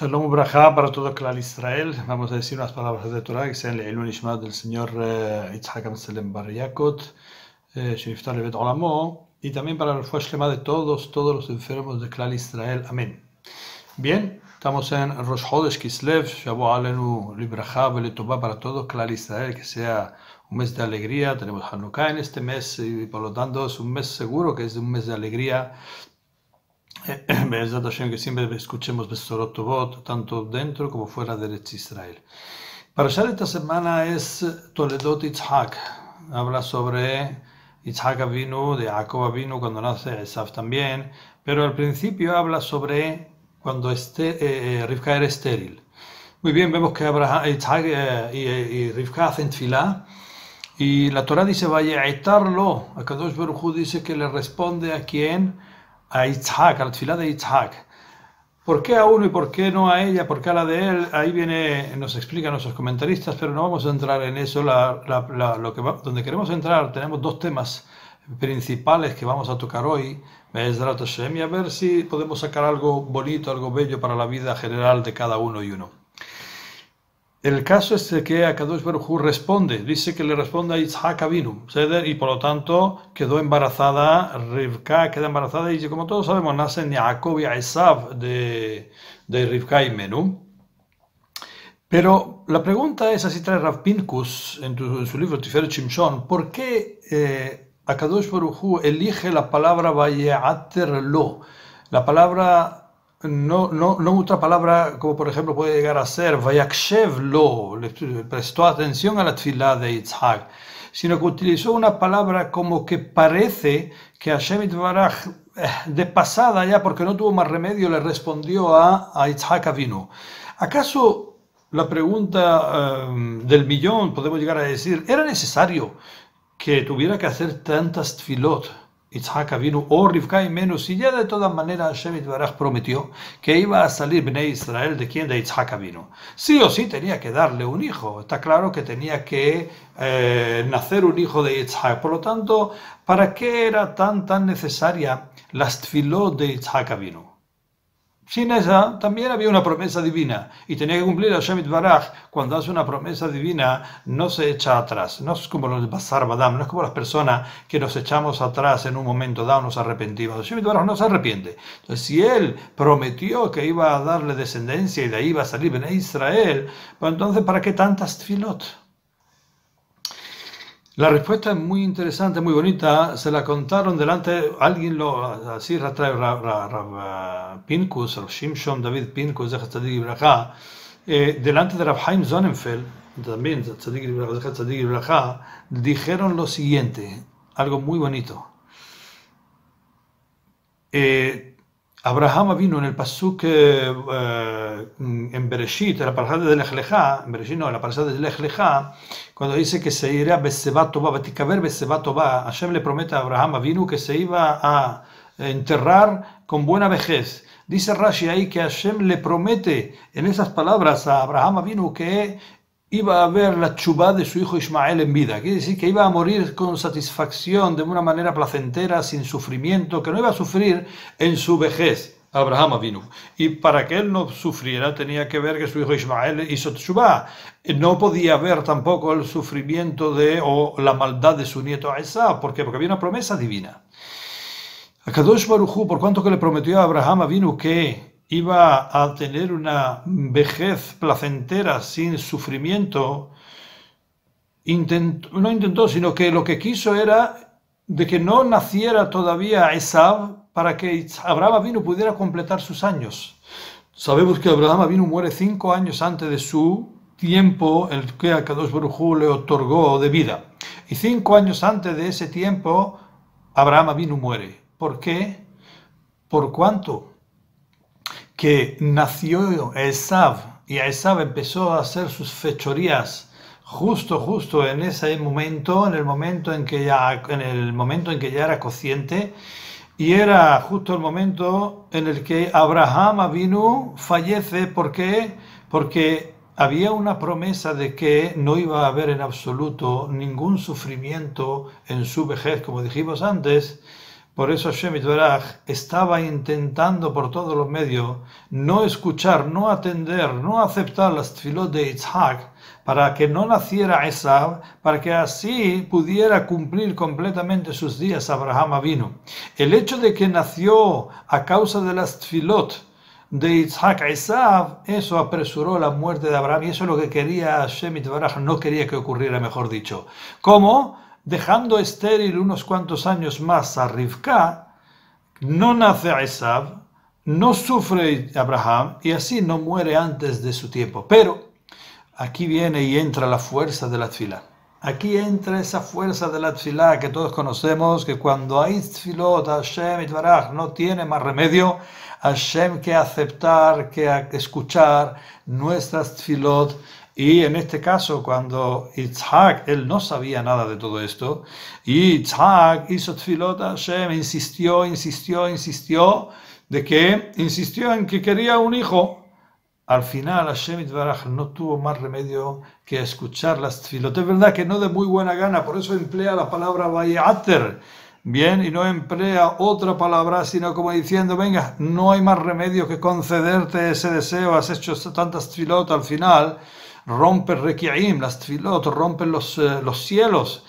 Shalom Ubraja para todo Clan Israel. Vamos a decir unas palabras de Torah que sean el Ishmael del señor eh, Yitzhak Amselem Bar Yakot, eh, Shiftar Levet y también para el Fueshlema de todos, todos los enfermos de Clan Israel. Amén. Bien, estamos en Rosh Chodesh Kislev, Shabu Alenu Libraja Veletová para todo Clan Israel, que sea un mes de alegría. Tenemos Hanukkah en este mes y por lo tanto es un mes seguro que es un mes de alegría que siempre escuchemos Besorot Tovot, tanto dentro como fuera de Israel. Para de esta semana es Toledot Yitzhak. Habla sobre Yitzhak vino, de Jacob vino cuando nace Esaf también, pero al principio habla sobre cuando esté, eh, eh Rivka era estéril. Muy bien, vemos que Abraham, Yitzhak eh, y, y, Rivka hacen tefilá, y la Torah dice, vaya a etarlo. Akadosh Baruj dice que le responde a quien a Yitzhak, a la de Yitzhak. ¿Por qué a uno y por qué no a ella? ¿Por qué a la de él? Ahí viene, nos explican nuestros comentaristas, pero no vamos a entrar en eso. lo que donde queremos entrar, tenemos dos temas principales que vamos a tocar hoy, y a ver si podemos sacar algo bonito, algo bello para la vida general de cada uno y uno. El caso es que Akadosh Baruj responde, dice que le responde a Yitzhak Avinu, y por lo tanto quedó embarazada, Rivka queda embarazada y como todos sabemos nacen Jacob y Esav de, de Rivka y Menú. Pero la pregunta es, así trae Rav Pinkus en, su libro Tiferet Chimshon, ¿por qué eh, Akadosh Baruj elige la palabra Vayeater Lo? La palabra no, no, no otra palabra como por ejemplo puede llegar a ser Vayakshev lo, le prestó atención a la tefilá de Yitzhak, sino que utilizó una palabra como que parece que Hashem Baraj eh, de pasada ya porque no tuvo más remedio le respondió a, a Yitzhak vino. ¿Acaso la pregunta em, del millón, podemos llegar a decir, era necesario que tuviera que hacer tantas tefilot? Yitzhak vino o Rivka y menos, y ya de todas maneras Hashem Baraj prometió que iba a salir Bnei Israel de quien de Yitzhak vino. Sí o sí tenía que darle un hijo, está claro que tenía que eh, nacer un hijo de Yitzhak. Por lo tanto, ¿para qué era tan tan necesaria la tfilot de Yitzhak vino? Sin esa, también había una promesa divina y tenía que cumplir a Shemit Baraj. Cuando hace una promesa divina, no se echa atrás. No es como los de Basar Badam, no es como las personas que nos echamos atrás en un momento dado, nos arrepentimos. Shemit Baraj no se arrepiente. Entonces, si él prometió que iba a darle descendencia y de ahí iba a salir Ben Israel, pues entonces, ¿para qué tantas tfilot? La respuesta es muy interesante, muy bonita. Se la contaron delante, alguien lo, así trae Pinkus, Shimshon David Pinkus, eh, delante de Rav Haim Sonnenfeld, también dijeron lo siguiente, algo muy bonito. Eh, Abraham vino en el pasuk eh, en Bereshit, en la parasha de Lech en Bereshit no, en la parasha de Lech cuando dice que se irá a Besebat Toba, Batikaber Besebat Toba, Hashem le promete a Abraham vino que se iba a enterrar con buena vejez. Dice Rashi ahí que Hashem le promete en esas palabras a Abraham vino que iba a ver la chubá de su hijo Ismael en vida. Quiere decir que iba a morir con satisfacción, de una manera placentera, sin sufrimiento, que no iba a sufrir en su vejez. Abraham vino. Y para que él no sufriera, tenía que ver que su hijo Ismael hizo chubá. No podía ver tampoco el sufrimiento de, o la maldad de su nieto Esa. ¿Por qué? Porque había una promesa divina. Akadosh Baruchu, por cuanto que le prometió a Abraham vino que iba a tener una vejez placentera sin sufrimiento, no intentó, sino que lo que quiso era de que no naciera todavía Esab para que Abraham vino pudiera completar sus años. Sabemos que Abraham vino muere cinco años antes de su tiempo, el que a Kadosh Baruj le otorgó de vida. Y cinco años antes de ese tiempo, Abraham vino muere. ¿Por qué? ¿Por cuánto? Que nació Esav y Esav empezó a hacer sus fechorías justo, justo en ese momento, en el momento en que ya, en el momento en que ya era consciente, y era justo el momento en el que Abraham vino fallece. ¿Por qué? Porque había una promesa de que no iba a haber en absoluto ningún sufrimiento en su vejez, como dijimos antes, Por eso Hashem Itbaraj estaba intentando por todos los medios no escuchar, no atender, no aceptar las tefilot de Yitzhak para que no naciera Esav, para que así pudiera cumplir completamente sus días Abraham vino. El hecho de que nació a causa de las tefilot de Yitzhak Esav, eso apresuró la muerte de Abraham y eso es lo que quería Hashem Itbaraj, no quería que ocurriera, mejor dicho. ¿Cómo? Dejando estéril unos cuantos años más a Rivka, no nace Esav, no sufre Abraham y así no muere antes de su tiempo. Pero aquí viene y entra la fuerza de la tfila. Aquí entra esa fuerza de la tfila que todos conocemos, que cuando hay tfilot, Hashem Itbaraj no tiene más remedio, Hashem que aceptar, que escuchar nuestras tfilot y en este caso, cuando Yitzhak, él no sabía nada de todo esto, y Yitzhak hizo tfilot Hashem, insistió, insistió, insistió, de que insistió en que quería un hijo. Al final, Hashem Itbaraj no tuvo más remedio que escuchar las tfilot. Es verdad que no de muy buena gana, por eso emplea la palabra vayater, bien, y no emplea otra palabra, sino como diciendo, venga, no hay más remedio que concederte ese deseo, has hecho tantas tfilot al final rompe requiim, las tfilot, rompen los, eh, los cielos.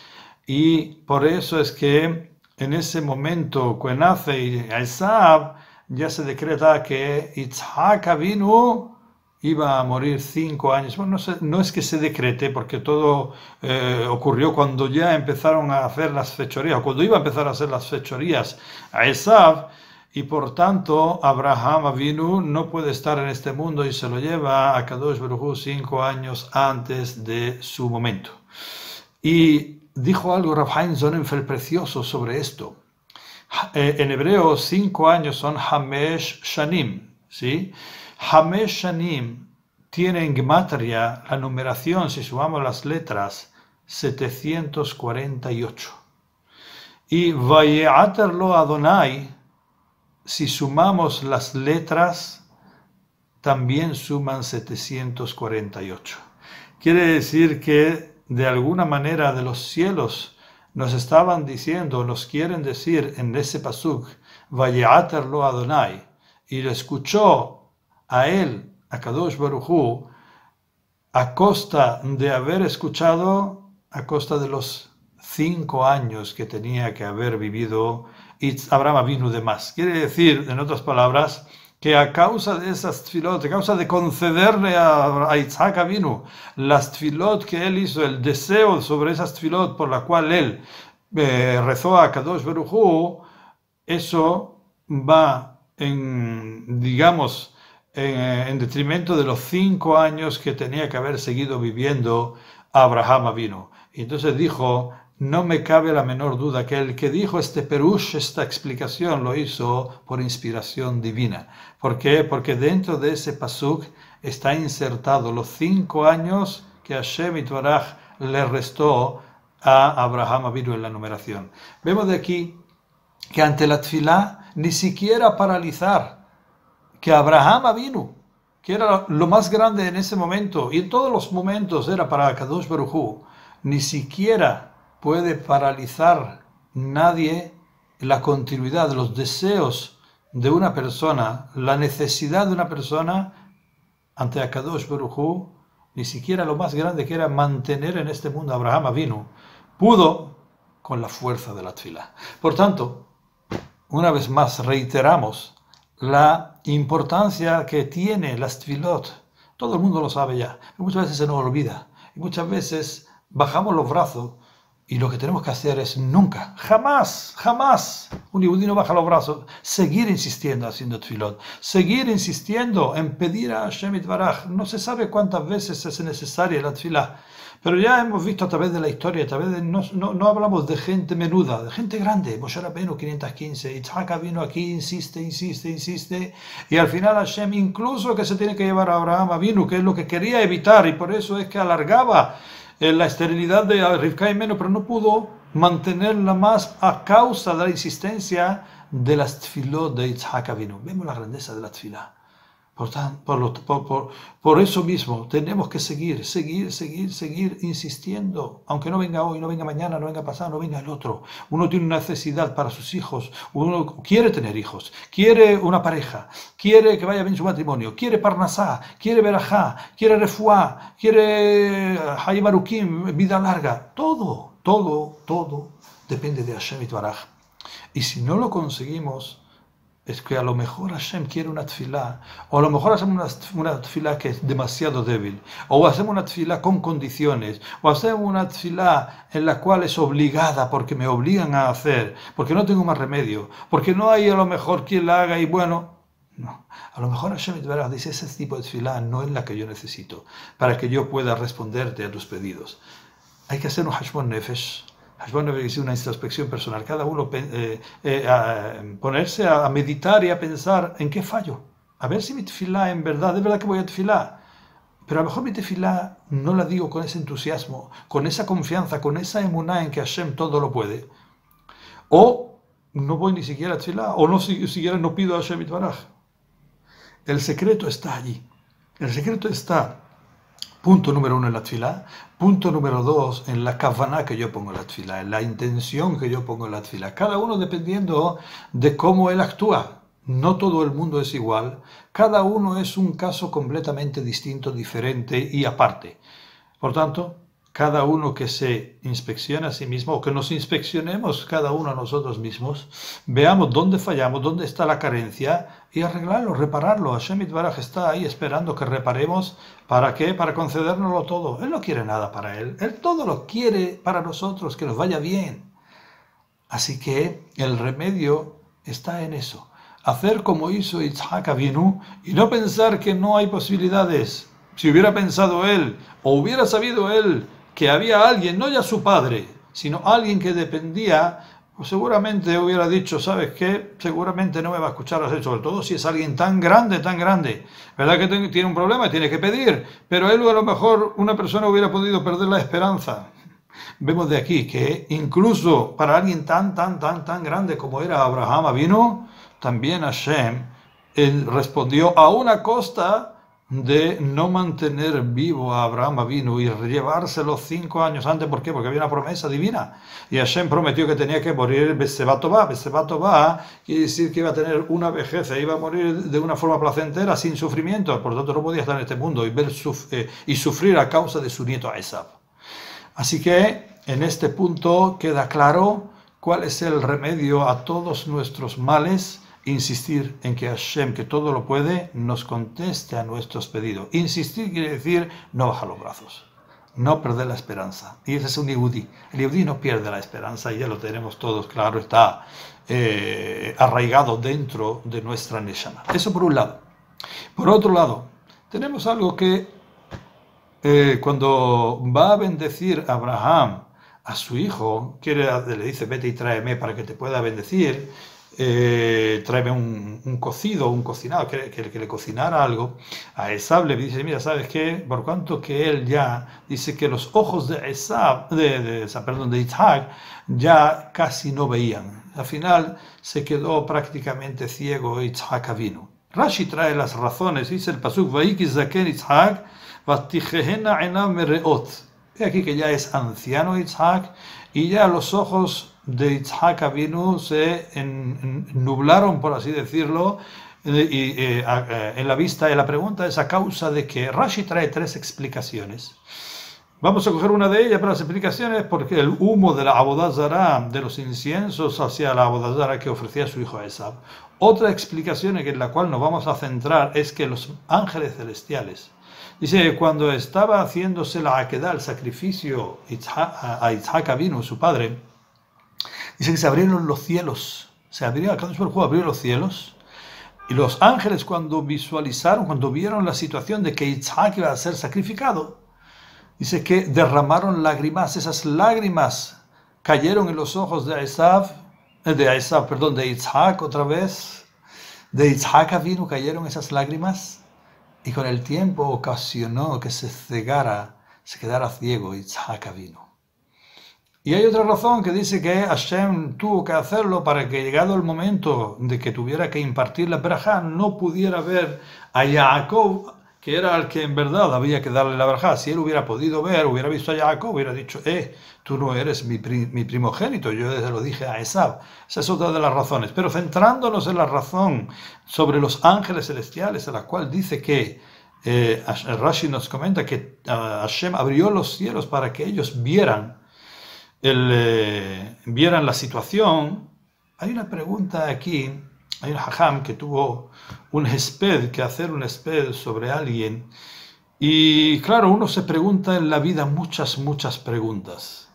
Y por eso es que en ese momento, cuando nace Isaac, ya se decreta que Yitzhak vino iba a morir cinco años. Bueno, no, es que se decrete, porque todo eh, ocurrió cuando ya empezaron a hacer las fechorías, cuando iba a empezar a hacer las fechorías a Esav, y por tanto Abraham Avinu no puede estar en este mundo y se lo lleva a Kadosh Baruj cinco años antes de su momento. Y dijo algo Haim Sonnenfeld precioso sobre esto. Eh, en hebreo cinco años son Hamesh Shanim, ¿sí? Hamesh Shanim tiene en Gematria la numeración, si sumamos las letras, 748. Y Vayeaterlo Adonai si sumamos las letras, también suman 748. Quiere decir que de alguna manera de los cielos nos estaban diciendo, nos quieren decir en ese pasuk, Vayeater lo Adonai, y lo escuchó a él, a Kadosh Baruchu, a costa de haber escuchado, a costa de los cinco años que tenía que haber vivido y Abraham vino de más. Quiere decir, en otras palabras, que a causa de esas tfilot, a causa de concederle a, a Isaac vino las tfilot que él hizo, el deseo sobre esas tfilot por la cual él eh, rezó a Kadosh Beruchu, eso va en, digamos, en, detrimento de los cinco años que tenía que haber seguido viviendo Abraham. Y entonces dijo, no me cabe la menor duda que el que dijo este perush, esta explicación, lo hizo por inspiración divina. ¿Por qué? Porque dentro de ese pasuk está insertado los cinco años que Hashem Itbaraj le restó a Abraham Avinu en la numeración. Vemos de aquí que ante la tfilá ni siquiera paralizar que Abraham Avinu, que era lo más grande en ese momento y en todos los momentos era para Kadosh Baruj ni siquiera puede paralizar nadie la continuidad los deseos de una persona, la necesidad de una persona ante Akadosh Berujú, ni siquiera lo más grande que era mantener en este mundo a Abraham vino, pudo con la fuerza de la tfila. Por tanto, una vez más reiteramos la importancia que tiene las tfilot. Todo el mundo lo sabe ya, muchas veces se nos olvida y muchas veces bajamos los brazos y lo que tenemos que hacer es nunca, jamás, jamás, un yudí no baja los brazos, seguir insistiendo haciendo tfilot, seguir insistiendo en pedir a Shemit Baraj. No se sabe cuántas veces es necesaria la tfila, pero ya hemos visto a través de la historia, a través de, no, no, hablamos de gente menuda, de gente grande. Moshe Rabbeinu 515, Yitzhak vino aquí, insiste, insiste, insiste, y al final Hashem incluso que se tiene que llevar a Abraham vino, que es lo que quería evitar, y por eso es que alargaba la esterilidad de Rivka y Meno, pero no pudo mantenerla más a causa de la insistencia de las tfilot de Yitzhak Avinu. Vemos la grandeza de la tfilá. Por, eso mismo tenemos que seguir, seguir, seguir, seguir insistiendo, aunque no venga hoy, no venga mañana, no venga pasado, no venga el otro. Uno tiene una necesidad para sus hijos, uno quiere tener hijos, quiere una pareja, quiere que vaya bien su matrimonio, quiere parnasá, quiere verajá, quiere refuá, quiere haybarukim, vida larga. Todo, todo, todo depende de Hashem y Y si no lo conseguimos, es que a lo mejor Hashem quiere una tfilá, o a lo mejor hacemos una, una que es demasiado débil, o hacemos una tfilá con condiciones, o hacemos una tfilá en la cual es obligada porque me obligan a hacer, porque no tengo más remedio, porque no hay a lo mejor quien la haga y bueno, no. A lo mejor Hashem dice, ese tipo de tfilá no es la que yo necesito para que yo pueda responderte a tus pedidos. Hay que hacer un hashmon nefesh, bueno decir una introspección personal, cada uno eh, eh, ponerse a meditar y a pensar en qué fallo. A ver si mi tefilá en verdad, de verdad que voy a tefilá. Pero a lo mejor mi tefilá no la digo con ese entusiasmo, con esa confianza, con esa emuná en que Hashem todo lo puede. O no voy ni siquiera a tefilá, o no siquiera no pido a Hashem Itbaraj. El secreto está allí. El secreto está Punto número uno en la tfila. Punto número dos en la kavaná que yo pongo en la tfila, en la intención que yo pongo en la tfila. Cada uno dependiendo de cómo él actúa. No todo el mundo es igual. Cada uno es un caso completamente distinto, diferente y aparte. Por tanto, cada uno que se inspeccione a sí mismo o que nos inspeccionemos cada uno a nosotros mismos, veamos dónde fallamos, dónde está la carencia y arreglarlo, repararlo. Hashem Baraj está ahí esperando que reparemos. ¿Para qué? Para concedérnoslo todo. Él no quiere nada para él. Él todo lo quiere para nosotros, que nos vaya bien. Así que el remedio está en eso. Hacer como hizo Yitzhak Avinu y no pensar que no hay posibilidades. Si hubiera pensado él o hubiera sabido él que había alguien, no ya su padre, sino alguien que dependía, pues seguramente hubiera dicho, ¿sabes qué? Seguramente no me va a escuchar hacer, sobre todo si es alguien tan grande, tan grande. ¿Verdad que tiene un problema y tiene que pedir? Pero él a lo mejor una persona hubiera podido perder la esperanza. Vemos de aquí que incluso para alguien tan, tan, tan, tan grande como era Abraham vino, también Hashem, él respondió a una costa de no mantener vivo a Abraham vino y llevárselo cinco años antes. ¿Por qué? Porque había una promesa divina. Y Hashem prometió que tenía que morir Besebatová. Besebatová quiere decir que iba a tener una vejez, e iba a morir de una forma placentera, sin sufrimiento. Por lo tanto, no podía estar en este mundo y, ver eh, y sufrir a causa de su nieto Esab. Así que en este punto queda claro cuál es el remedio a todos nuestros males insistir en que Hashem, que todo lo puede, nos conteste a nuestros pedidos. Insistir quiere decir no bajar los brazos, no perder la esperanza. Y ese es un Yehudi. El Yehudi no pierde la esperanza y ya lo tenemos todos claro, está eh, arraigado dentro de nuestra Neshama. Eso por un lado. Por otro lado, tenemos algo que eh, cuando va a bendecir Abraham a su hijo, quiere, le dice, vete y tráeme para que te pueda bendecir, eh, tráeme un, cocido, un cocinado, que, que, le cocinara algo, a Esab le dice, mira, ¿sabes qué? Por cuanto que él ya dice que los ojos de Esab, de, de, perdón, de Itzhak, ya casi no veían. Al final se quedó prácticamente ciego Itzhak vino. Rashi trae las razones, dice el pasuk, Zaken mereot. Ve aquí que ya es anciano Itzhak y ya los ojos de Itzhak Avinu se nublaron, por así decirlo, eh, y, eh, eh, en la vista. Y la pregunta es a causa de que Rashi trae tres explicaciones. Vamos a coger una de ellas para las explicaciones porque el humo de la abodazara, de los inciensos hacia la abodazara que ofrecía su hijo Esab. Otra explicación en la cual nos vamos a centrar es que los ángeles celestiales, dice, cuando estaba haciéndose la aquedad, el sacrificio a Itzhak su padre, Dice que se abrieron los cielos. Se abrieron, juego abrió los cielos. Y los ángeles cuando visualizaron, cuando vieron la situación de que Isaac iba a ser sacrificado, dice que derramaron lágrimas. Esas lágrimas cayeron en los ojos de Isaac, eh, de Isaac, perdón, de Isaac otra vez. De Isaac vino, cayeron esas lágrimas. Y con el tiempo ocasionó que se cegara, se quedara ciego Isaac vino. Y hay otra razón que dice que Hashem tuvo que hacerlo para que llegado el momento de que tuviera que impartir la braja, no pudiera ver a Jacob, que era el que en verdad había que darle la braja. Si él hubiera podido ver, hubiera visto a Jacob, hubiera dicho, eh, tú no eres mi, mi primogénito, yo desde lo dije a Esab. Esa es otra de las razones. Pero centrándonos en la razón sobre los ángeles celestiales, en la cual dice que eh, Rashi nos comenta que uh, Hashem abrió los cielos para que ellos vieran el, eh, vieran la situación, hay una pregunta aquí, hay un hajam que tuvo un esped, que hacer un esped sobre alguien, y claro, uno se pregunta en la vida muchas, muchas preguntas.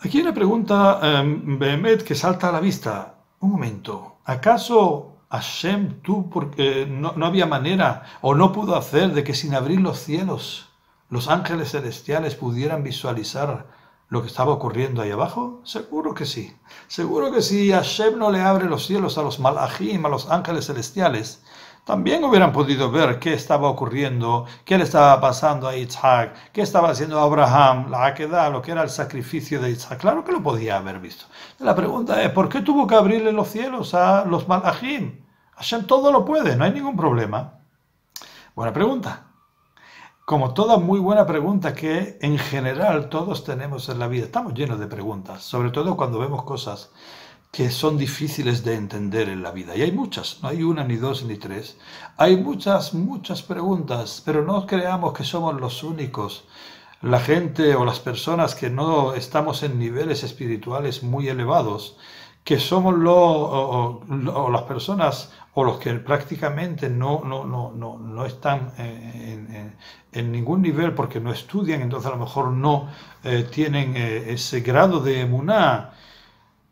Aquí hay una pregunta, eh, que salta a la vista. Un momento, ¿acaso Hashem tú, porque no, no había manera o no pudo hacer de que sin abrir los cielos los ángeles celestiales pudieran visualizar lo que estaba ocurriendo ahí abajo? Seguro que sí. Seguro que si Hashem no le abre los cielos a los malachim, a los ángeles celestiales, también hubieran podido ver qué estaba ocurriendo, qué le estaba pasando a Isaac, qué estaba haciendo Abraham, la Akedah, lo que era el sacrificio de Isaac. Claro que lo podía haber visto. La pregunta es, ¿por qué tuvo que abrirle los cielos a los malachim? Hashem todo lo puede, no hay ningún problema. Buena pregunta como toda muy buena pregunta que en general todos tenemos en la vida. Estamos llenos de preguntas, sobre todo cuando vemos cosas que son difíciles de entender en la vida. Y hay muchas, no hay una, ni dos, ni tres. Hay muchas, muchas preguntas, pero no creamos que somos los únicos. La gente o las personas que no estamos en niveles espirituales muy elevados, que somos lo, o, las personas o los que prácticamente no, no, no, no, no están en, en, ningún nivel porque no estudian, entonces a lo mejor no eh, tienen eh, ese grado de emuná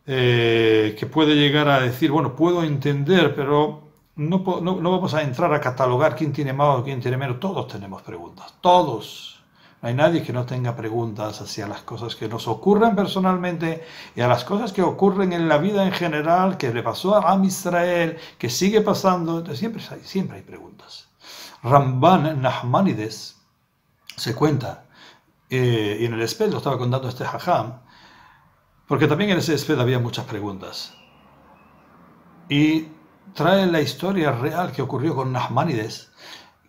eh, que puede llegar a decir, bueno, puedo entender, pero no, no, no vamos a entrar a catalogar quién tiene más o quién tiene menos. Todos tenemos preguntas, todos. Hay nadie que no tenga preguntas hacia las cosas que nos ocurren personalmente y a las cosas que ocurren en la vida en general, que le pasó a Am Israel, que sigue pasando. siempre, hay, siempre hay preguntas. Ramban Nahmanides se cuenta, eh, y en el espejo estaba contando este hajam, porque también en ese espejo había muchas preguntas. Y trae la historia real que ocurrió con Nahmanides,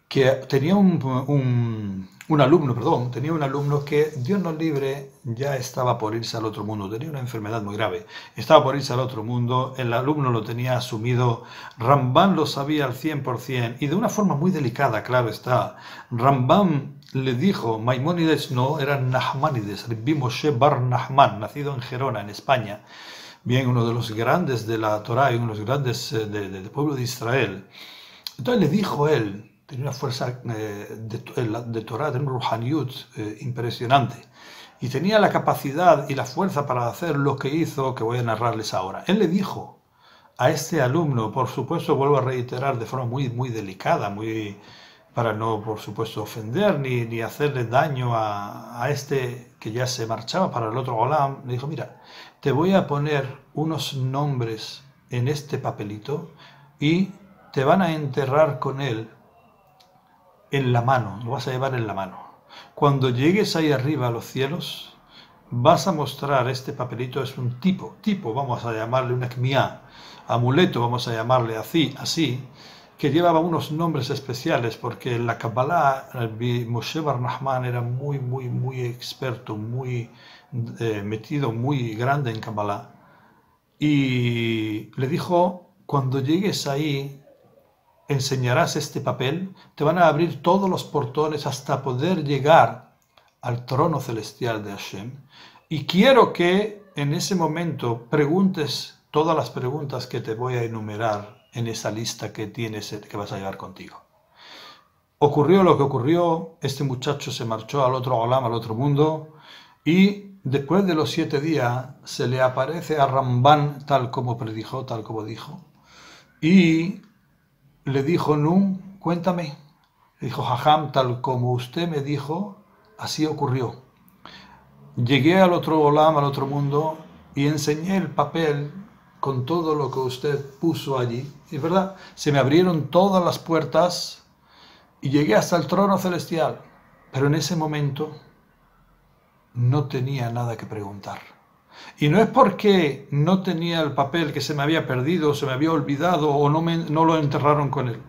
que tenía un alumno, perdón, tenía un alumno que, Dios nos libre, ya estaba por irse al otro mundo, tenía una enfermedad muy grave, estaba por irse al otro mundo, el alumno lo tenía asumido, Rambán lo sabía al 100% y de una forma muy delicada, claro está. Rambán le dijo, Maimónides no, era Nahmanides, Rabbi Moshe Bar Nahman, nacido en Gerona, en España, bien uno de los grandes de la Torá y uno de los grandes eh, del pueblo de Israel. Entonces le dijo él, tenía una fuerza eh, de, de, Torah, de un Ruhaniyut eh, impresionante. Y tenía la capacidad y la fuerza para hacer lo que hizo, que voy a narrarles ahora. Él le dijo a este alumno, por supuesto, vuelvo a reiterar de forma muy, muy delicada, muy, para no, por supuesto, ofender ni, ni hacerle daño a, a, este que ya se marchaba para el otro Golam, le dijo, mira, te voy a poner unos nombres en este papelito y te van a enterrar con él en la mano, lo vas a llevar en la mano. Cuando llegues ahí arriba a los cielos, vas a mostrar este papelito, es un tipo, tipo, vamos a llamarle una kmiá, amuleto, vamos a llamarle así, así, que llevaba unos nombres especiales, porque en la Kabbalah, Moshe Bar era muy, muy, muy experto, muy eh, metido, muy grande en Kabbalah. Y le dijo, cuando llegues ahí, enseñarás este papel, te van a abrir todos los portones hasta poder llegar al trono celestial de Hashem. Y quiero que en ese momento preguntes todas las preguntas que te voy a enumerar en esa lista que tienes que vas a llevar contigo. Ocurrió lo que ocurrió, este muchacho se marchó al otro olam, al otro mundo, y después de los siete días se le aparece a Ramban tal como predijo, tal como dijo, y le dijo Nun, cuéntame. Le dijo Jajam, tal como usted me dijo, así ocurrió. Llegué al otro olam, al otro mundo, y enseñé el papel con todo lo que usted puso allí. Es verdad, se me abrieron todas las puertas y llegué hasta el trono celestial. Pero en ese momento no tenía nada que preguntar. Y no es porque no tenía el papel que se me había perdido, se me había olvidado o no, me, no lo enterraron con él.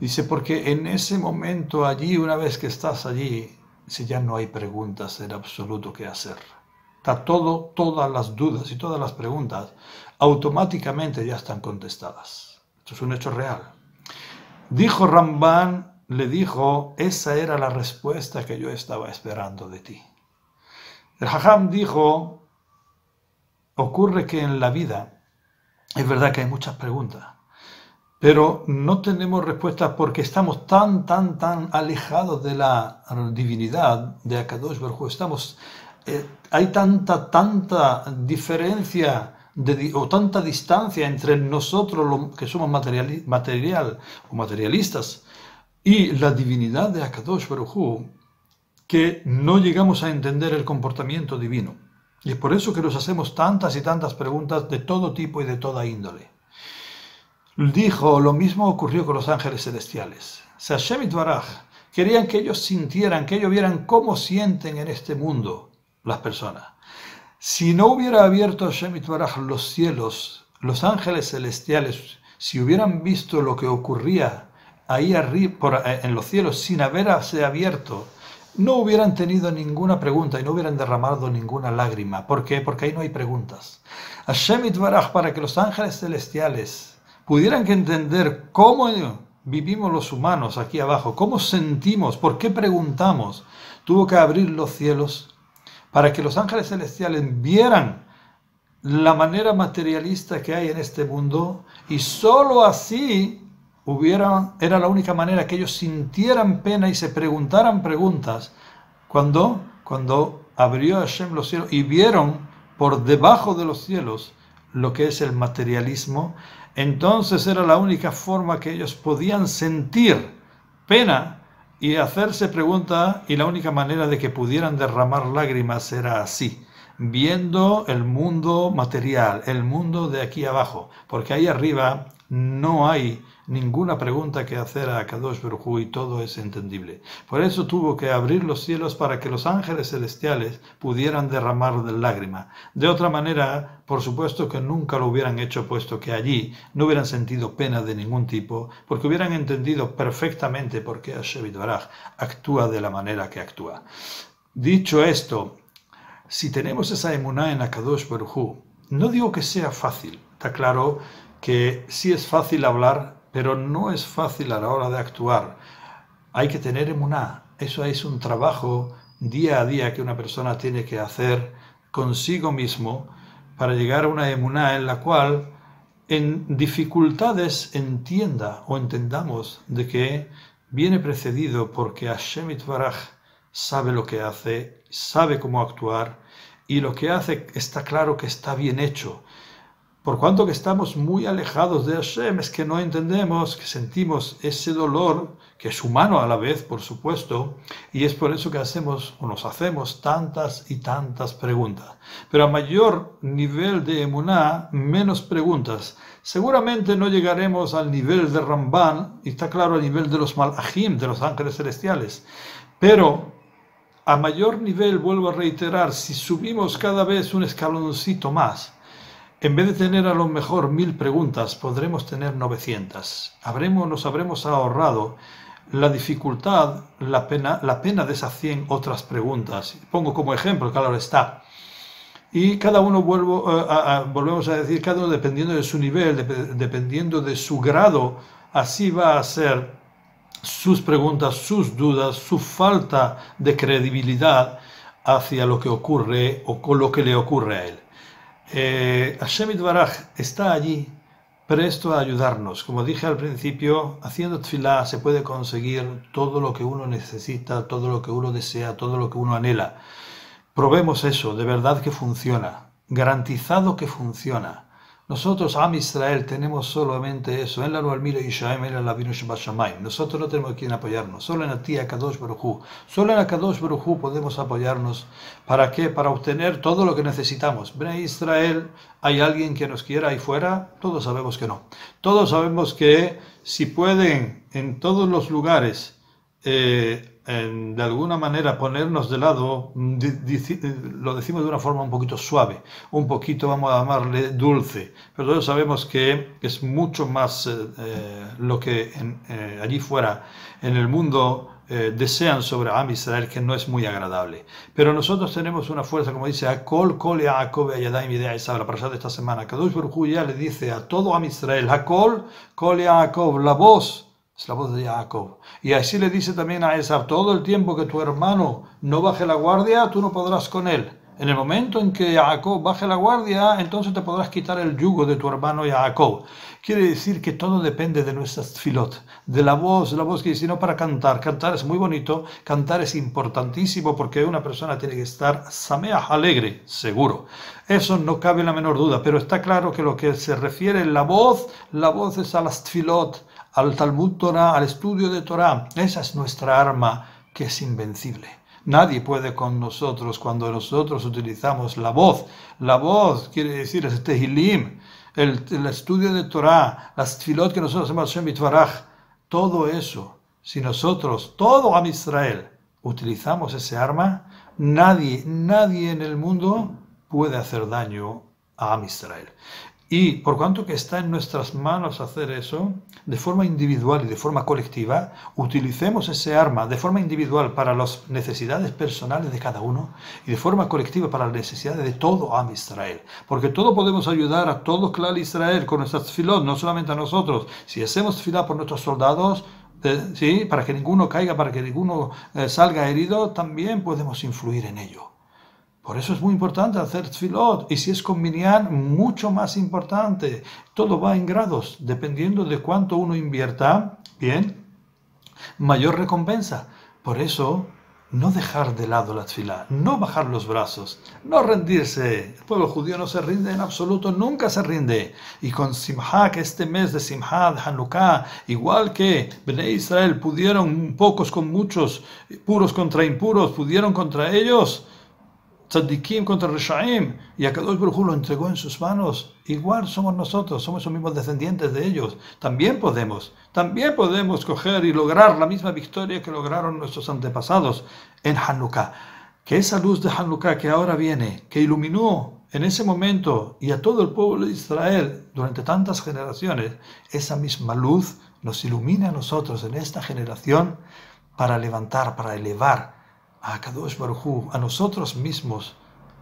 Dice, porque en ese momento allí, una vez que estás allí, si ya no hay preguntas en absoluto que hacer. Está todo, todas las dudas y todas las preguntas automáticamente ya están contestadas. Esto es un hecho real. Dijo Ramban, le dijo, esa era la respuesta que yo estaba esperando de ti. El Hajam dijo, ocurre que en la vida es verdad que hay muchas preguntas, pero no tenemos respuestas porque estamos tan, tan, tan alejados de la divinidad de Akadosh Baruj Estamos, eh, hay tanta, tanta diferencia o tanta distancia entre nosotros que somos material, material o materialistas y la divinidad de Akadosh Baruj que no llegamos a entender el comportamiento divino. Y es por eso que nos hacemos tantas y tantas preguntas de todo tipo y de toda índole. Dijo, lo mismo ocurrió con los ángeles celestiales. Hashem Baraj querían que ellos sintieran, que ellos vieran cómo sienten en este mundo las personas. Si no hubiera abierto Hashem Baraj los cielos, los ángeles celestiales, si hubieran visto lo que ocurría ahí arriba, eh, en los cielos sin haberse abierto, no hubieran tenido ninguna pregunta y no hubieran derramado ninguna lágrima. ¿Por qué? Porque ahí no hay preguntas. Hashem Baraj, para que los ángeles celestiales pudieran entender cómo vivimos los humanos aquí abajo, cómo sentimos, por qué preguntamos, tuvo que abrir los cielos para que los ángeles celestiales vieran la manera materialista que hay en este mundo y sólo así hubiera, era la única manera que ellos sintieran pena y se preguntaran preguntas cuando, cuando abrió Hashem los cielos y vieron por debajo de los cielos lo que es el materialismo, entonces era la única forma que ellos podían sentir pena y hacerse preguntas y la única manera de que pudieran derramar lágrimas era así, viendo el mundo material, el mundo de aquí abajo, porque ahí arriba no hay ninguna pregunta que hacer a Kadosh Baruj y todo es entendible. Por eso tuvo que abrir los cielos para que los ángeles celestiales pudieran derramar de lágrima. De otra manera, por supuesto que nunca lo hubieran hecho, puesto que allí no hubieran sentido pena de ningún tipo, porque hubieran entendido perfectamente por qué Hashem Baraj actúa de la manera que actúa. Dicho esto, si tenemos esa emuná en Akadosh Baruj no digo que sea fácil, está claro que sí es fácil hablar pero no es fácil a la hora de actuar. Hay que tener emuná. Eso es un trabajo día a día que una persona tiene que hacer consigo mismo para llegar a una emuná en la cual en dificultades entienda o entendamos de que viene precedido porque Hashem Itbaraj sabe lo que hace, sabe cómo actuar y lo que hace está claro que está bien hecho por cuanto que estamos muy alejados de Hashem, es que no entendemos, que sentimos ese dolor, que es humano a la vez, por supuesto, y es por eso que hacemos o nos hacemos tantas y tantas preguntas. Pero a mayor nivel de emuná, menos preguntas. Seguramente no llegaremos al nivel de Ramban, y está claro al nivel de los malachim, de los ángeles celestiales, pero a mayor nivel, vuelvo a reiterar, si subimos cada vez un escaloncito más, en vez de tener a lo mejor mil preguntas, podremos tener 900. Habremos, nos habremos ahorrado la dificultad, la pena, la pena de esas 100 otras preguntas. Pongo como ejemplo, claro está. Y cada uno vuelvo, eh, volvemos a decir, cada uno dependiendo de su nivel, dependiendo de su grado, así va a ser sus preguntas, sus dudas, su falta de credibilidad hacia lo que ocurre o con lo que le ocurre a él eh, Hashem está allí presto a ayudarnos. Como dije al principio, haciendo tefilá se puede conseguir todo lo que uno necesita, todo lo que uno desea, todo lo que uno anhela. Probemos eso, de verdad que funciona, garantizado que funciona. Nosotros, Am Israel, tenemos solamente eso. En la en la Nosotros no tenemos quien apoyarnos. Solo en ti, Kadosh Baruchu. Solo en Kadosh Baruchu podemos apoyarnos. ¿Para qué? Para obtener todo lo que necesitamos. En Israel, ¿hay alguien que nos quiera ahí fuera? Todos sabemos que no. Todos sabemos que si pueden en todos los lugares eh, de alguna manera ponernos de lado, lo decimos de una forma un poquito suave, un poquito, vamos a llamarle dulce, pero todos sabemos que es mucho más eh, eh, lo que eh, allí fuera en el mundo desean sobre Am Israel, que no es muy agradable. Pero nosotros tenemos una fuerza, como dice, Akol, Kol, Yaakov, Ayadaim, Idea, la parasha de esta semana. Kadosh Baruj ya le dice a todo Am Israel, Akol, Kol, Yaakov, la voz es la voz de Jacob. Y así le dice también a Esab, todo el tiempo que tu hermano no baje la guardia, tú no podrás con él. En el momento en que Jacob baje la guardia, entonces te podrás quitar el yugo de tu hermano Jacob. Quiere decir que todo depende de nuestras filot, de la voz, la voz que dice, no para cantar. Cantar es muy bonito, cantar es importantísimo porque una persona tiene que estar samea, alegre, seguro. Eso no cabe la menor duda, pero está claro que lo que se refiere la voz, la voz es a las filot, al Talmud Torah, al estudio de Torah. Esa es nuestra arma que es invencible. Nadie puede con nosotros cuando nosotros utilizamos la voz. La voz quiere decir el tehilim, el, estudio de Torah, las tfilot que nosotros hacemos Shemit Todo eso, si nosotros, todo Am Israel, utilizamos ese arma, nadie, nadie en el mundo puede hacer daño a Am Israel. Y por cuanto que está en nuestras manos hacer eso, de forma individual y de forma colectiva, utilicemos ese arma de forma individual para las necesidades personales de cada uno y de forma colectiva para las necesidades de todo Am Israel. Porque todo podemos ayudar a todo Clan Israel con nuestras filot, no solamente a nosotros. Si hacemos fila por nuestros soldados, eh, ¿sí? para que ninguno caiga, para que ninguno eh, salga herido, también podemos influir en ello. Por eso es muy importante hacer tfilot. Y si es con minyan, mucho más importante. Todo va en grados, dependiendo de cuánto uno invierta, bien, mayor recompensa. Por eso, no dejar de lado la tfilá, no bajar los brazos, no rendirse. El pueblo judío no se rinde en absoluto, nunca se rinde. Y con Simha, que este mes de Simha, de Hanukkah, igual que Bnei Israel pudieron, pocos con muchos, puros contra impuros, pudieron contra ellos, tzadikim contra Reshaim, y a Kadosh Baruj lo entregó en sus manos, igual somos nosotros, somos los mismos descendientes de ellos. También podemos, también podemos coger y lograr la misma victoria que lograron nuestros antepasados en Hanukkah. Que esa luz de Hanukkah que ahora viene, que iluminó en ese momento y a todo el pueblo de Israel durante tantas generaciones, esa misma luz nos ilumina a nosotros en esta generación para levantar, para elevar a Kadosh Baruj a nosotros mismos,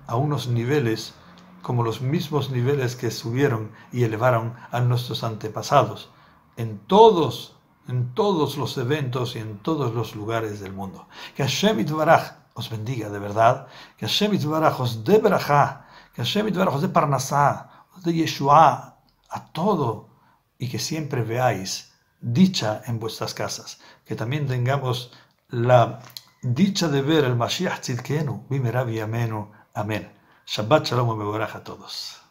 a unos niveles como los mismos niveles que subieron y elevaron a nuestros antepasados en todos, en todos los eventos y en todos los lugares del mundo. Que Hashem Baraj os bendiga de verdad, que Hashem Baraj os dé berajá, que Hashem Baraj os dé parnasá, os dé yeshua a todo y que siempre veáis dicha en vuestras casas, que también tengamos la dicha de ver el Mashiach Tzidkenu, Bimerabi. Amén. Shabbat Shalom y a todos.